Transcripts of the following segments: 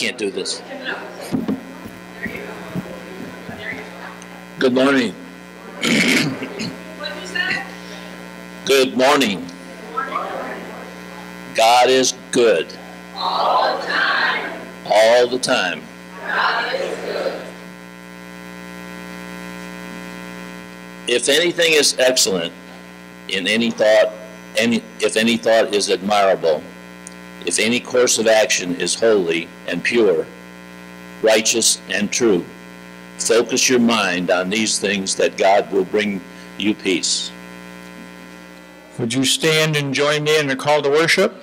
can't do this. Good morning. Good morning. God is good. All the time. All the time. If anything is excellent in any thought, any, if any thought is admirable, if any course of action is holy and pure, righteous and true, focus your mind on these things that God will bring you peace. Would you stand and join me in the call to worship?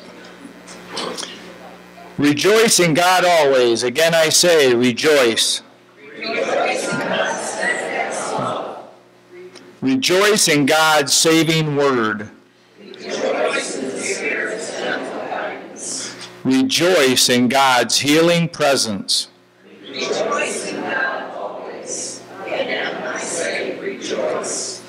Rejoice in God always. Again, I say, rejoice. Rejoice in God's saving word. Rejoice in God's healing presence. Rejoice in God always. I say rejoice.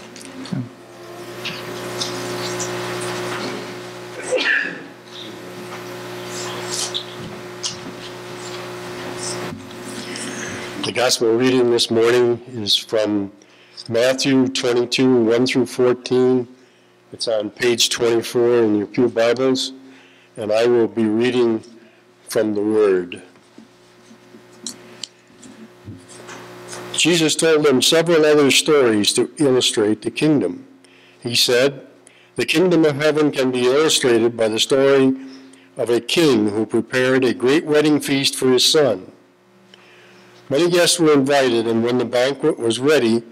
The gospel reading this morning is from Matthew 22, 1 through 14. It's on page 24 in your Pew Bibles, and I will be reading from the Word. Jesus told them several other stories to illustrate the kingdom. He said, The kingdom of heaven can be illustrated by the story of a king who prepared a great wedding feast for his son. Many guests were invited, and when the banquet was ready,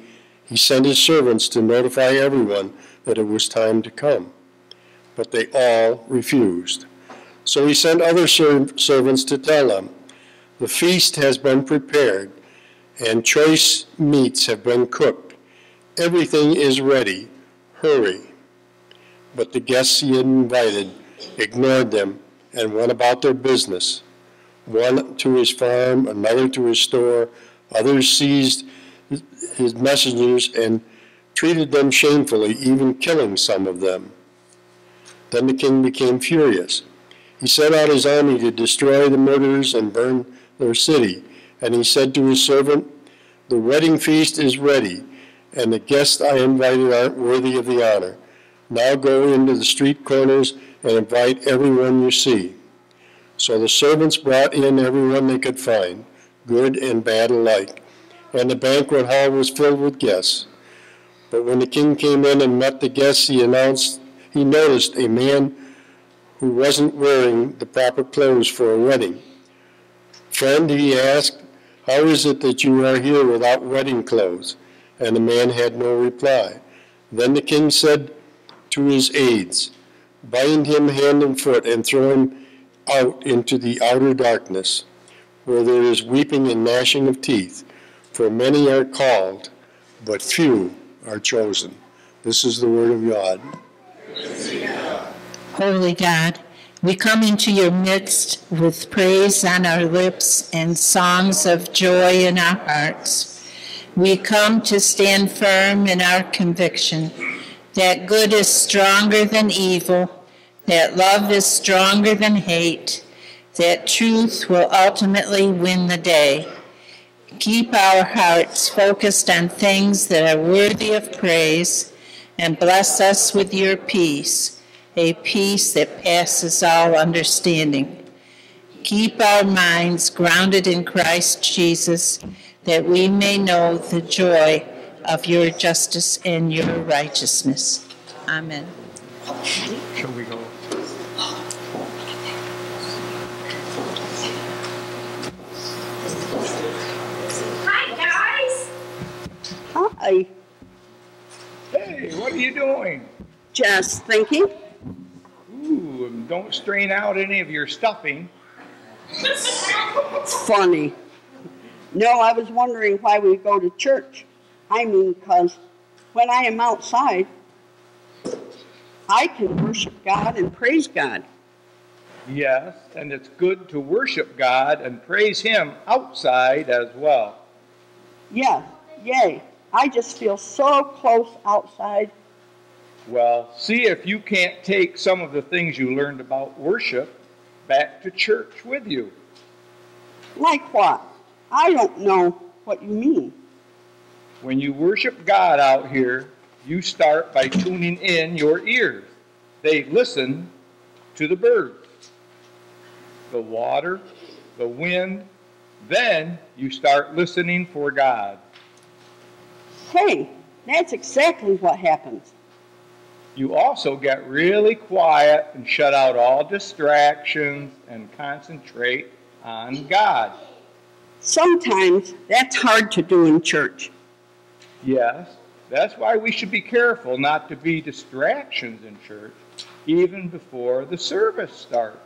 he sent his servants to notify everyone that it was time to come. But they all refused. So he sent other ser- servants to tell them, The feast has been prepared, and choice meats have been cooked. Everything is ready. Hurry. But the guests he had invited ignored them and went about their business one to his farm, another to his store. Others seized his messengers and treated them shamefully, even killing some of them. Then the king became furious. He sent out his army to destroy the murderers and burn their city. And he said to his servant, The wedding feast is ready, and the guests I invited aren't worthy of the honor. Now go into the street corners and invite everyone you see. So the servants brought in everyone they could find, good and bad alike, and the banquet hall was filled with guests. But when the king came in and met the guests, he announced he noticed a man who wasn't wearing the proper clothes for a wedding. Friend, he asked, how is it that you are here without wedding clothes? And the man had no reply. Then the king said to his aides, Bind him hand and foot and throw him out into the outer darkness, where there is weeping and gnashing of teeth, for many are called, but few are chosen. This is the word of God. Holy God, we come into your midst with praise on our lips and songs of joy in our hearts. We come to stand firm in our conviction that good is stronger than evil, that love is stronger than hate, that truth will ultimately win the day. Keep our hearts focused on things that are worthy of praise, and bless us with your peace, a peace that passes all understanding. Keep our minds grounded in Christ Jesus, that we may know the joy of your justice and your righteousness. Amen. Shall we go? Hi, guys. Hi, Hey, what are you doing? just thinking. Ooh, and don't strain out any of your stuffing. Funny. No, I was wondering why we go to church. I mean, because when I am outside, I can worship God and praise God. Yes, and it's good to worship God and praise Him outside as well. Yes, yay. I just feel so close outside. Well, see if you can't take some of the things you learned about worship back to church with you. Like what? I don't know what you mean. When you worship God out here, you start by tuning in your ears. They listen to the birds, the water, the wind. Then you start listening for God. Hey, that's exactly what happens. You also get really quiet and shut out all distractions and concentrate on God. Sometimes that's hard to do in church. Yes, that's why we should be careful not to be distractions in church, even before the service starts.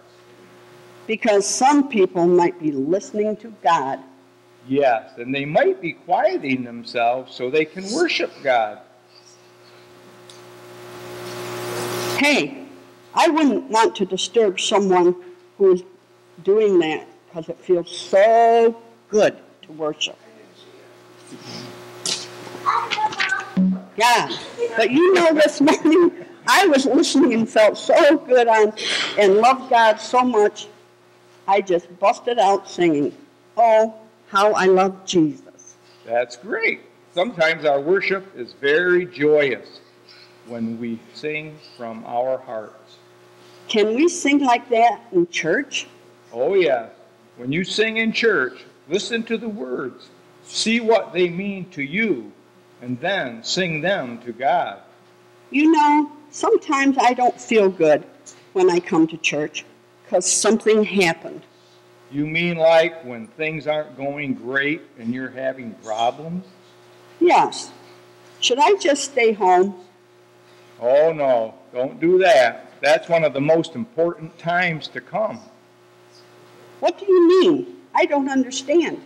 because some people might be listening to God. Yes, and they might be quieting themselves so they can worship God. Hey, I wouldn't want to disturb someone who is doing that because it feels so good to worship. Yeah, but you know, this morning I was listening and felt so good on and loved God so much, I just busted out singing, Oh, how I love Jesus. That's great. Sometimes our worship is very joyous when we sing from our hearts. Can we sing like that in church? Oh, yes. When you sing in church, listen to the words, see what they mean to you, and then sing them to God. You know, sometimes I don't feel good when I come to church because something happened. You mean like when things aren't going great and you're having problems? Yes. Should I just stay home? Oh, no, don't do that. That's one of the most important times to come. What do you mean? I don't understand.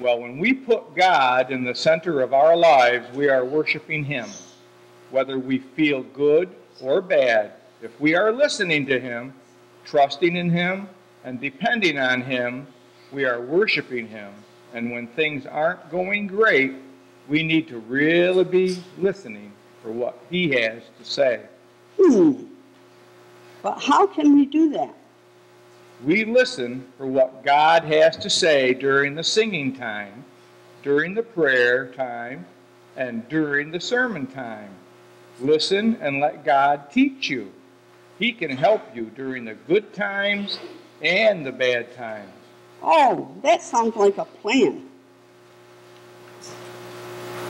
Well, when we put God in the center of our lives, we are worshiping Him. Whether we feel good or bad, if we are listening to Him, trusting in Him, and depending on Him, we are worshiping Him. And when things aren't going great, we need to really be listening for what He has to say. Hmm. But how can we do that? We listen for what God has to say during the singing time, during the prayer time, and during the sermon time. Listen and let God teach you. He can help you during the good times and the bad times. Oh, that sounds like a plan.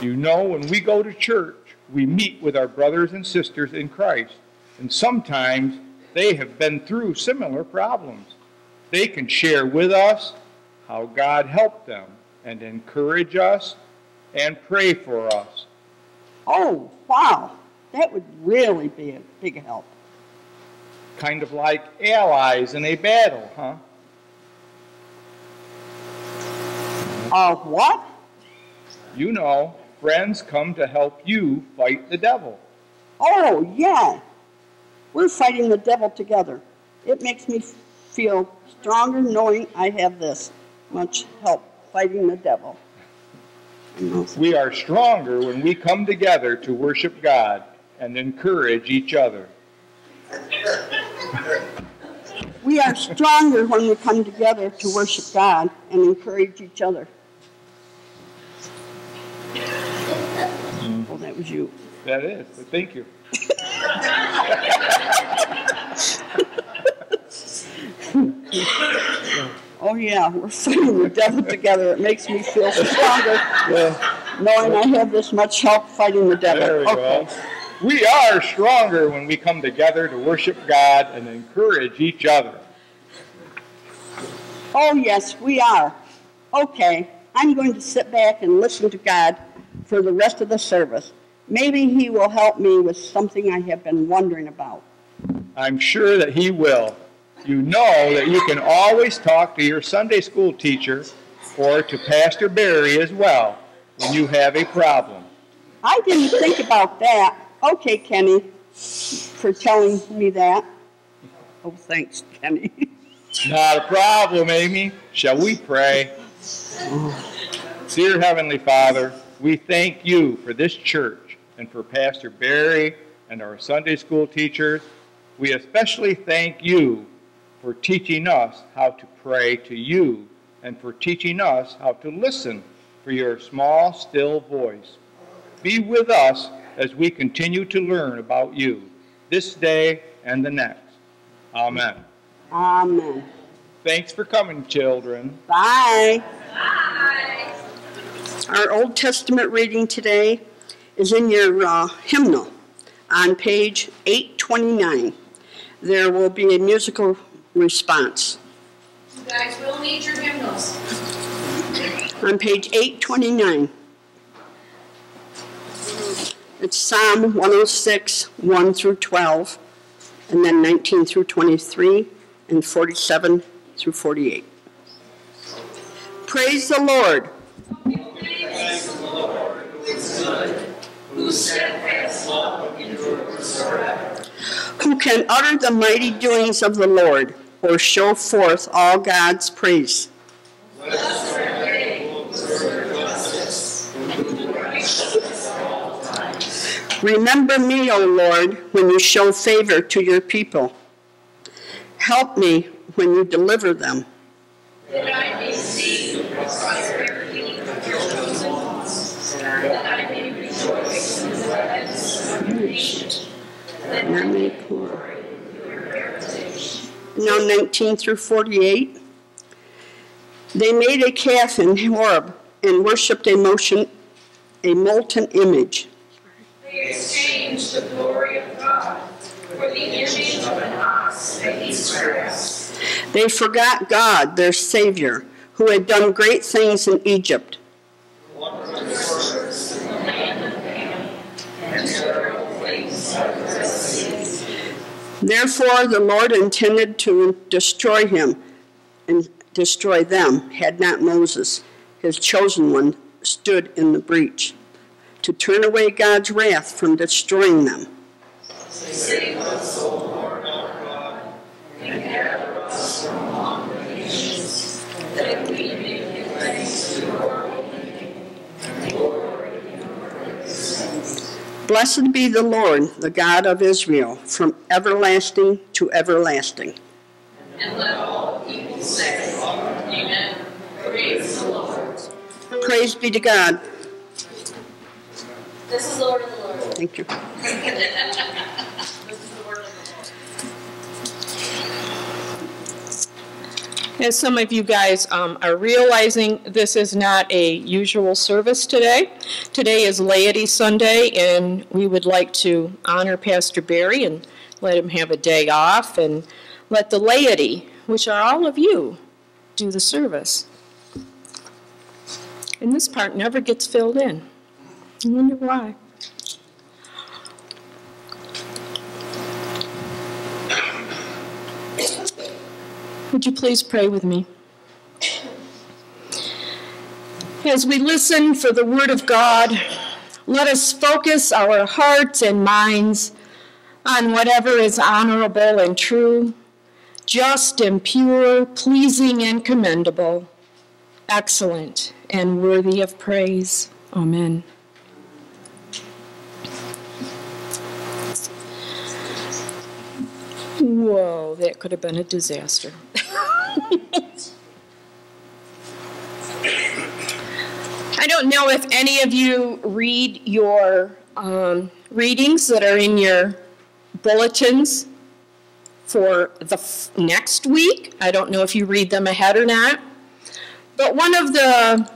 You know, when we go to church, we meet with our brothers and sisters in Christ, and sometimes they have been through similar problems. They can share with us how God helped them and encourage us and pray for us. Oh, wow. That would really be a big help. Kind of like allies in a battle, huh? Uh, what? You know, friends come to help you fight the devil. Oh, yeah. We're fighting the devil together. It makes me feel stronger knowing I have this much help fighting the devil. We are stronger when we come together to worship God and encourage each other. We are stronger when we come together to worship God and encourage each other. Oh, that was you. That is, thank you. Oh, yeah, we're fighting the devil together. It makes me feel stronger knowing I have this much help fighting the devil. There we okay. go. We are stronger when we come together to worship God and encourage each other. Oh, yes, we are. Okay, I'm going to sit back and listen to God for the rest of the service. Maybe He will help me with something I have been wondering about. I'm sure that He will. You know that you can always talk to your Sunday school teacher or to Pastor Barre as well when you have a problem. I didn't think about that. Okay, Kenny, for telling me that. Oh, thanks, Kenny. Not a problem, Amy. Shall we pray? Dear Heavenly Father, we thank you for this church and for Pastor Barre and our Sunday school teachers. We especially thank you for teaching us how to pray to you and for teaching us how to listen for your small, still voice. Be with us as we continue to learn about you this day and the next. Amen. Amen. Thanks for coming, children. Bye. Bye. Our Old Testament reading today is in your uh, hymnal on page 829. There will be a musical response. You guys will need your hymnals. On page 829, it's Psalm 106, 1 through 12, and then 19 through 23, and 47 through 48. Praise the Lord. Who can utter the mighty doings of the Lord, or show forth all God's praise? Remember me, O Lord, when you show favor to your people. Help me when you deliver them. That I may see the prosperity of your ones. That I may rejoice in the gladness of your nation. That I may glory in your heritage. Now 19 through 48. They made a calf in Horeb and worshipped a motion, a molten image. They exchanged the glory of God for the image of an ox that eats grass. They forgot God, their Savior, who had done great things in Egypt in the land of Ham, and terrible things of the Red Sea. Therefore, the Lord intended to destroy him and destroy them, had not Moses, his chosen one, stood in the breach to turn away God's wrath from destroying them. Save us, O Lord our God, and us from among the nations, that we may give thanks to your holy name and glory in your praise. Blessed be the Lord, the God of Israel, from everlasting to everlasting. And let all people say, Amen. Praise the Lord. Praise be to God. This is the word of the Lord. Thank you. As some of you guys um, are realizing, this is not a usual service today. Today is Laity Sunday, and we would like to honor Pastor Barre and let him have a day off and let the laity, which are all of you, do the service. And this part never gets filled in. I wonder why. Would you please pray with me? As we listen for the Word of God, let us focus our hearts and minds on whatever is honorable and true, just and pure, pleasing and commendable, excellent and worthy of praise. Amen. Whoa, that could have been a disaster. I don't know if any of you read your um, readings that are in your bulletins for the f- next week. I don't know if you read them ahead or not. But one of the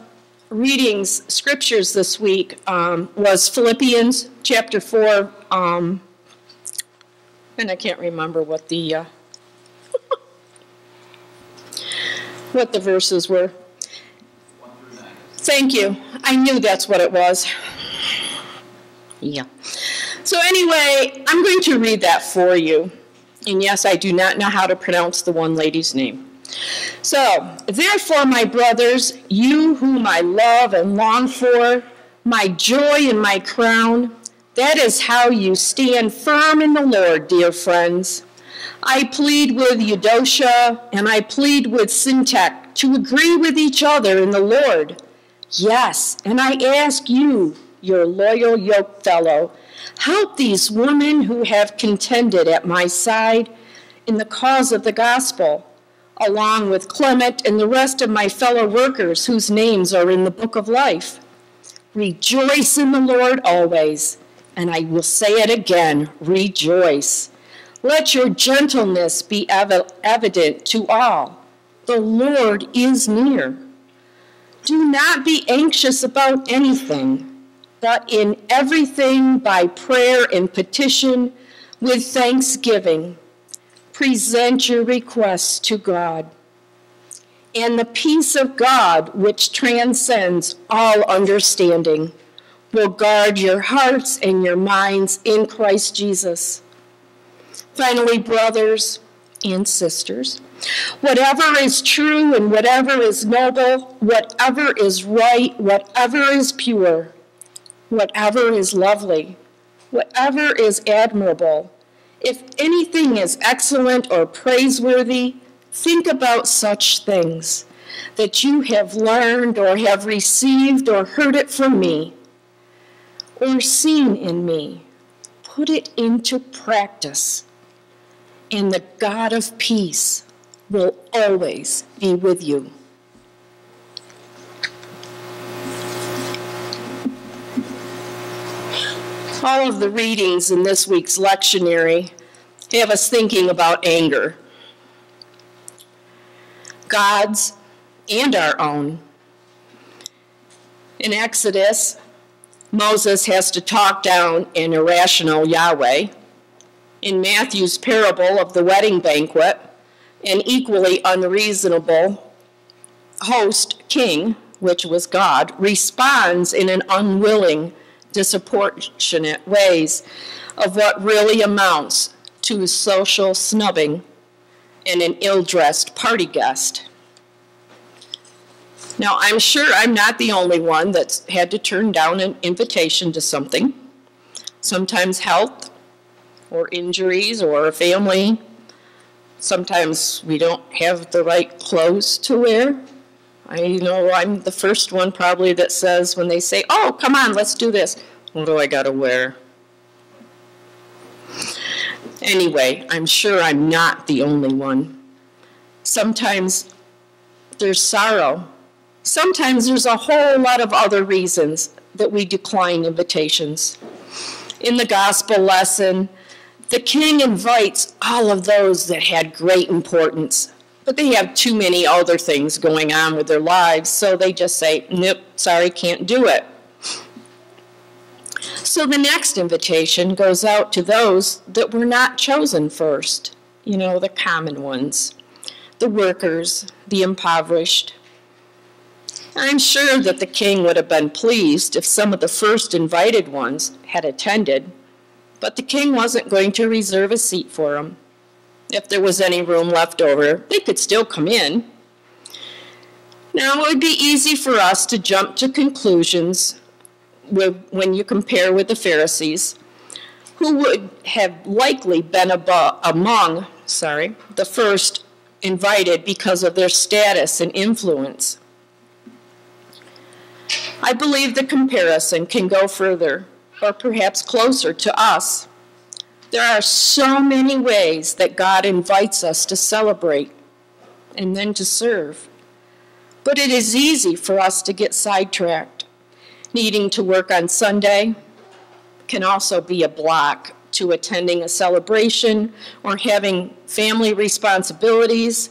readings, scriptures this week, um, was Philippians chapter 4, um, and I can't remember what the uh, what the verses were. Thank you. I knew that's what it was. Yeah. So anyway, I'm going to read that for you. And yes, I do not know how to pronounce the one lady's name. So, therefore, my brothers, you whom I love and long for, my joy and my crown, that is how you stand firm in the Lord, dear friends. I plead with Eudocia and I plead with Syntyche to agree with each other in the Lord. Yes, and I ask you, your loyal yoke fellow, help these women who have contended at my side in the cause of the gospel. along with Clement and the rest of my fellow workers whose names are in the book of life. Rejoice in the Lord always. And I will say it again rejoice. Let your gentleness be ev- evident to all. The Lord is near. Do not be anxious about anything, but in everything by prayer and petition with thanksgiving, present your requests to God. And the peace of God, which transcends all understanding, will guard your hearts and your minds in Christ Jesus. Finally, brothers and sisters, whatever is true and whatever is noble, whatever is right, whatever is pure, whatever is lovely, whatever is admirable, if anything is excellent or praiseworthy, think about such things that you have learned or have received or heard it from me or seen in me. Put it into practice, and the God of peace will always be with you. All of the readings in this week's lectionary have us thinking about anger. God's and our own. In Exodus, Moses has to talk down an irrational Yahweh. In Matthew's parable of the wedding banquet, an equally unreasonable host, king, which was God, responds in an unwilling, disproportionate ways of what really amounts to social snubbing and an ill-dressed party guest. Now, I'm sure I'm not the only one that's had to turn down an invitation to something. Sometimes health or injuries or a family. Sometimes we don't have the right clothes to wear. I know I'm the first one probably that says when they say, oh, come on, let's do this. What do I got to wear? Anyway, I'm sure I'm not the only one. Sometimes there's sorrow Sometimes there's a whole lot of other reasons that we decline invitations. In the gospel lesson, the king invites all of those that had great importance, but they have too many other things going on with their lives, so they just say, nope, sorry, can't do it. So the next invitation goes out to those that were not chosen first, you know, the common ones, the workers, the impoverished, I'm sure that the king would have been pleased if some of the first invited ones had attended, but the king wasn't going to reserve a seat for them. If there was any room left over, they could still come in. Now, it would be easy for us to jump to conclusions when you compare with the Pharisees, who would have likely been above, among sorry, the first invited because of their status and influence. I believe the comparison can go further, or perhaps closer to us. There are so many ways that God invites us to celebrate and then to serve. But it is easy for us to get sidetracked. Needing to work on Sunday can also be a block to attending a celebration or having family responsibilities,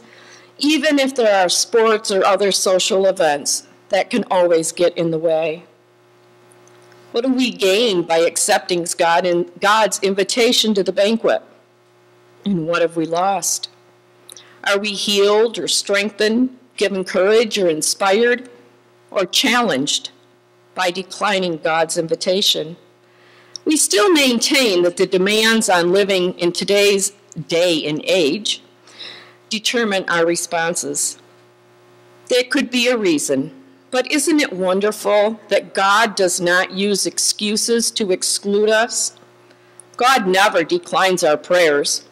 even if there are sports or other social events that can always get in the way. What do we gain by accepting God God's invitation to the banquet? And what have we lost? Are we healed or strengthened, given courage or inspired, or challenged by declining God's invitation? We still maintain that the demands on living in today's day and age determine our responses. There could be a reason but isn't it wonderful that God does not use excuses to exclude us? God never declines our prayers.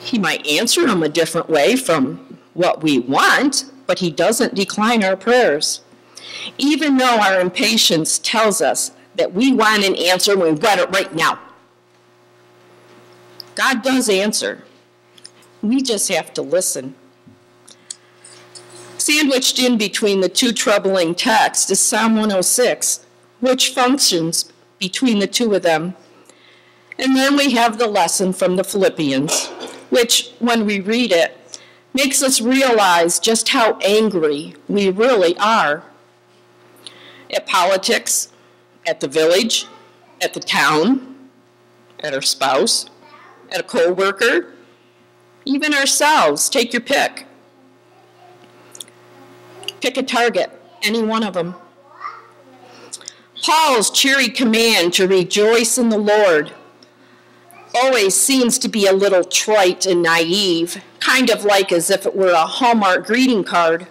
He might answer them a different way from what we want, but He doesn't decline our prayers. Even though our impatience tells us that we want an answer and we want it right now. God does answer. We just have to listen. Sandwiched in between the two troubling texts is Psalm 106, which functions between the two of them. And then we have the lesson from the Philippians, which, when we read it, makes us realize just how angry we really are at politics, at the village, at the town, at our spouse, at a coworker, even ourselves. Take your pick. Pick a target, any one of them. Paul's cheery command to rejoice in the Lord always seems to be a little trite and naive, kind of like as if it were a Hallmark greeting card.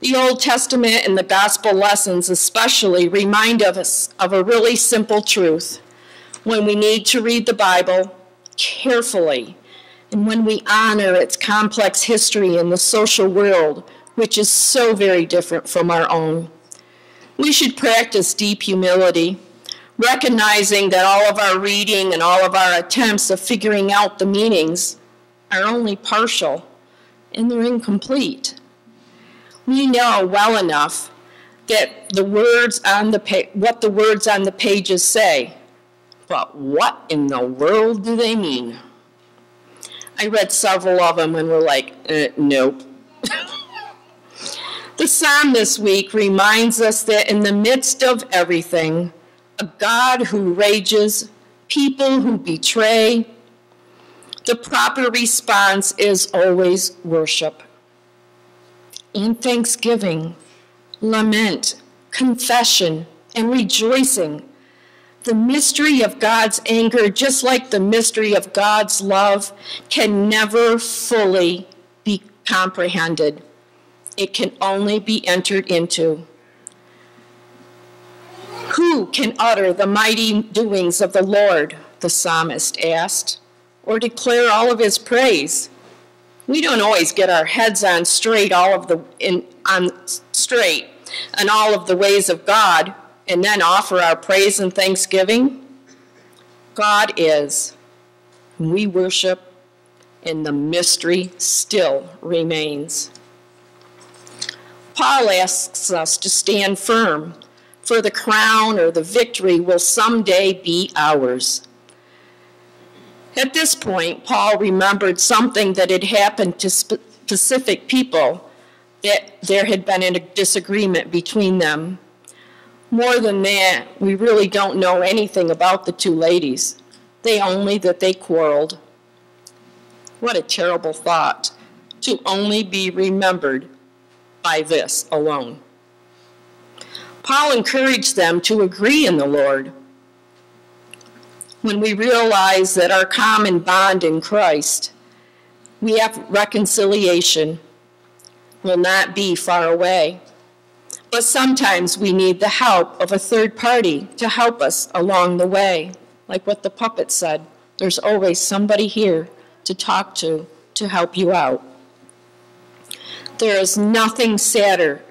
The Old Testament and the gospel lessons, especially, remind us of a really simple truth. When we need to read the Bible carefully, and when we honor its complex history in the social world, which is so very different from our own. We should practice deep humility, recognizing that all of our reading and all of our attempts of figuring out the meanings are only partial and they're incomplete. We know well enough that the words on the pa- what the words on the pages say, but what in the world do they mean? I read several of them and were like, uh, nope. The psalm this week reminds us that in the midst of everything, a God who rages, people who betray, the proper response is always worship In thanksgiving, lament, confession, and rejoicing. The mystery of God's anger, just like the mystery of God's love, can never fully be comprehended. It can only be entered into. Who can utter the mighty doings of the Lord? The psalmist asked, or declare all of his praise? we don't always get our heads on straight all of the in on straight and all of the ways of God and then offer our praise and thanksgiving. God is. We worship and the mystery still remains. Paul asks us to stand firm, for the crown or the victory will someday be ours. At this point, Paul remembered something that had happened to specific people, that there had been a disagreement between them. More than that, we really don't know anything about the two ladies. They only that they quarreled. What a terrible thought to only be remembered by this alone. Paul encouraged them to agree in the Lord when we realize that our common bond in Christ, we have reconciliation, will not be far away. But sometimes we need the help of a third party to help us along the way. Like what the puppet said, there's always somebody here to talk to to help you out. There is nothing sadder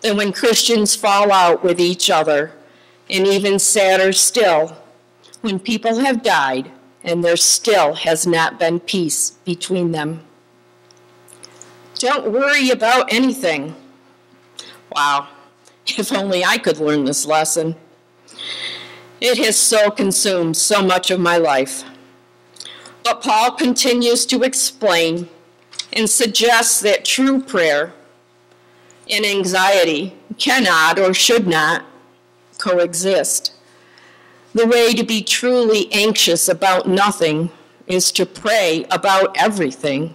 than when Christians fall out with each other, and even sadder still when people have died and there still has not been peace between them. Don't worry about anything. Wow, if only I could learn this lesson. It has so consumed so much of my life. But Paul continues to explain and suggests that true prayer and anxiety cannot or should not coexist. The way to be truly anxious about nothing is to pray about everything.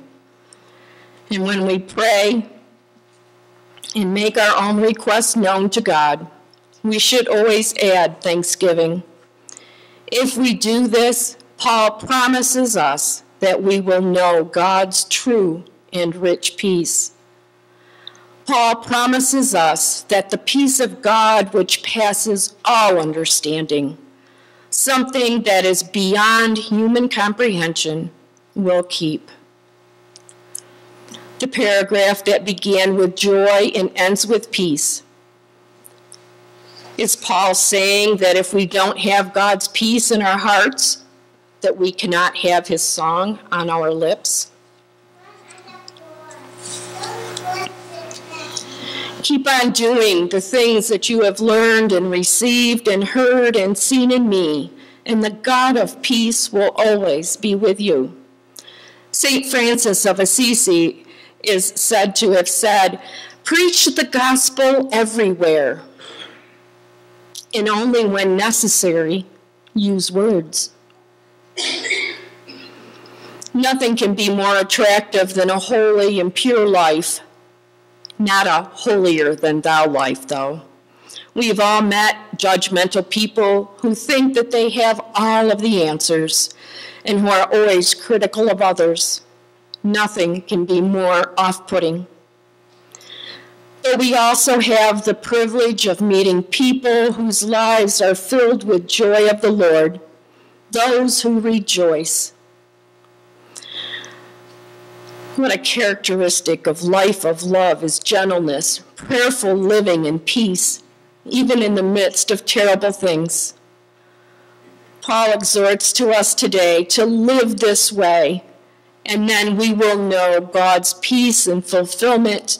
And when we pray and make our own requests known to God, we should always add thanksgiving. If we do this, Paul promises us that we will know God's true and rich peace. Paul promises us that the peace of God, which passes all understanding, something that is beyond human comprehension, will keep. The paragraph that began with joy and ends with peace. Is Paul saying that if we don't have God's peace in our hearts, that we cannot have his song on our lips? Keep on doing the things that you have learned and received and heard and seen in me, and the God of peace will always be with you. St. Francis of Assisi is said to have said, Preach the gospel everywhere, and only when necessary, use words. Nothing can be more attractive than a holy and pure life. Not a holier than thou life, though. We've all met judgmental people who think that they have all of the answers and who are always critical of others. Nothing can be more off putting. But we also have the privilege of meeting people whose lives are filled with joy of the Lord, those who rejoice. What a characteristic of life of love is gentleness, prayerful living, and peace, even in the midst of terrible things. Paul exhorts to us today to live this way, and then we will know God's peace and fulfillment,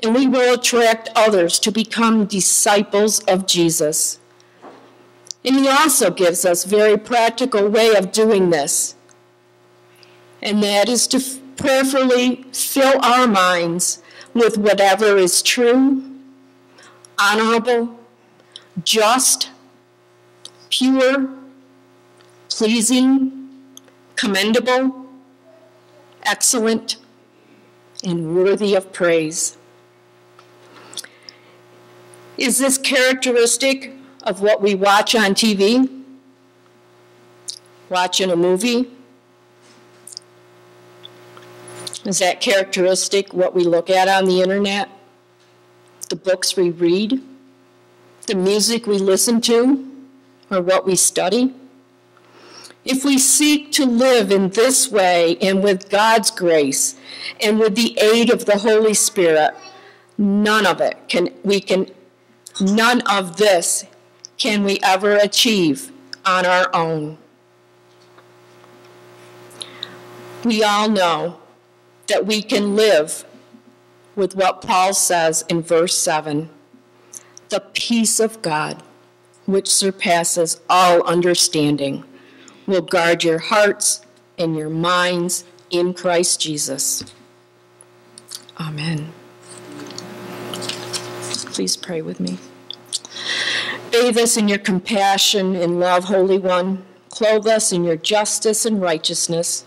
and we will attract others to become disciples of Jesus. And he also gives us very practical way of doing this, and that is to prayerfully fill our minds with whatever is true, honorable, just, pure, pleasing, commendable, excellent, and worthy of praise. Is this characteristic of what we watch on TV? Watching a movie? Is that characteristic what we look at on the internet? The books we read? The music we listen to? Or what we study? If we seek to live in this way and with God's grace and with the aid of the Holy Spirit, none of it can we can none of this can we ever achieve on our own. We all know that we can live with what Paul says in verse 7 the peace of God, which surpasses all understanding, will guard your hearts and your minds in Christ Jesus. Amen. Please pray with me. Bathe us in your compassion and love, Holy One. Clothe us in your justice and righteousness.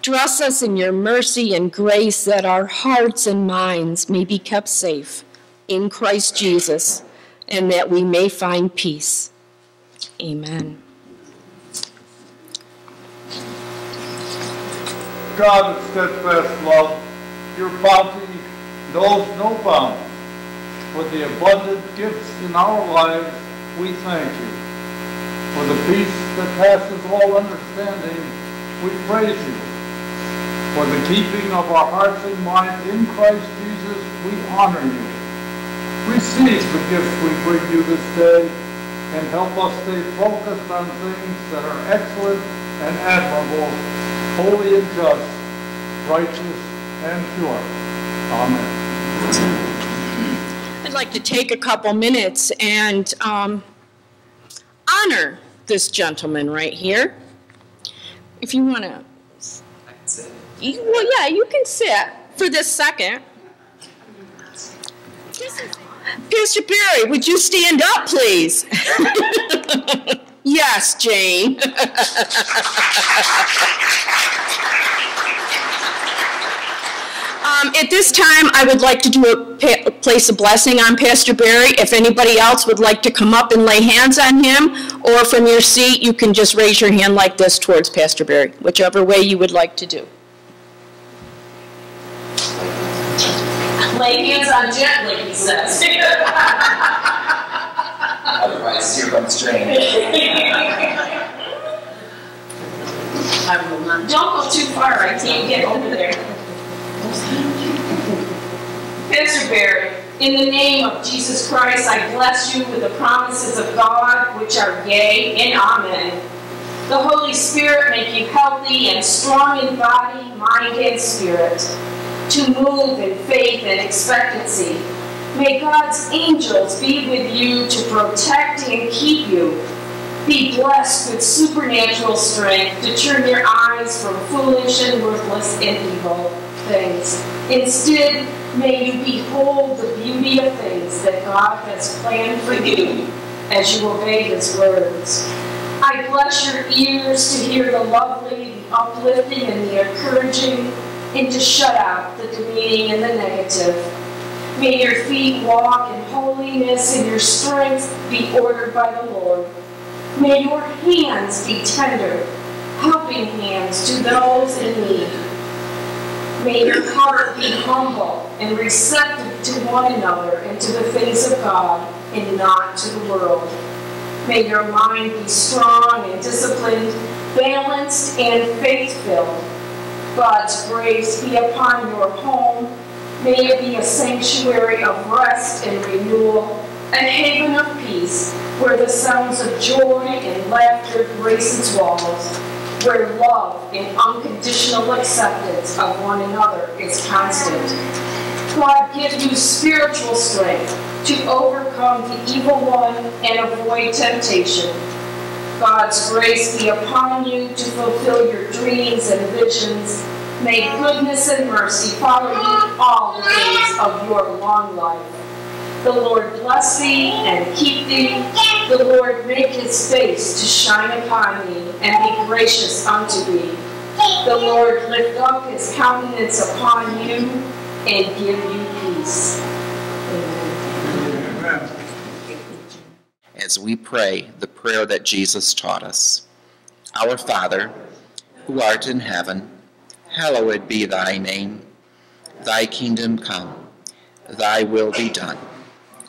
Dress us in your mercy and grace that our hearts and minds may be kept safe in Christ Jesus and that we may find peace. Amen. God of steadfast love, your bounty knows no bounds. For the abundant gifts in our lives, we thank you. For the peace that passes all understanding, we praise you. For the keeping of our hearts and minds in Christ Jesus, we honor you. Receive the gifts we bring you this day and help us stay focused on things that are excellent and admirable, holy and just, righteous and pure. Amen. I'd like to take a couple minutes and um, honor this gentleman right here. If you want to well, yeah, you can sit for this second. Pastor Barre, would you stand up, please? yes, Jane. Um, at this time, I would like to do a place a blessing on Pastor Barre. If anybody else would like to come up and lay hands on him, or from your seat, you can just raise your hand like this towards Pastor Barre, whichever way you would like to do. Lay hands on gently, he says. Otherwise, you're going strain. I will not. Don't go too far. I can't get over there. Pastor Barre, in the name of Jesus Christ, I bless you with the promises of God, which are yea and amen. The Holy Spirit make you healthy and strong in body, mind, and spirit to move in faith and expectancy, May God's angels be with you to protect and keep you. Be blessed with supernatural strength to turn your eyes from foolish and worthless and evil things. Instead, may you behold the beauty of things that God has planned for you as you obey His words. I bless your ears to hear the lovely, the uplifting, and the encouraging, and to shut out the demeaning and the negative. May your feet walk in holiness and your strength be ordered by the Lord. May your hands be tender, helping hands to those in need. May your heart be humble and receptive to one another and to the things of God and not to the world. May your mind be strong and disciplined, balanced and faith-filled. God's grace be upon your home. May it be a sanctuary of rest and renewal, a haven of peace, where the sounds of joy and laughter grace its walls, where love and unconditional acceptance of one another is constant. God give you spiritual strength to overcome the evil one and avoid temptation. God's grace be upon you to fulfill your dreams and visions. May goodness and mercy follow you all the days of your long life. The Lord bless thee and keep thee. The Lord make his face to shine upon thee and be gracious unto thee. The Lord lift up his countenance upon you and give you peace. Amen. As we pray the prayer that Jesus taught us Our Father, who art in heaven, hallowed be thy name. Thy kingdom come, thy will be done,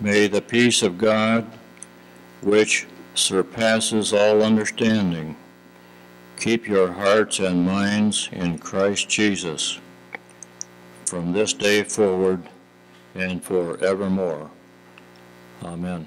May the peace of God, which surpasses all understanding, keep your hearts and minds in Christ Jesus from this day forward and forevermore. Amen.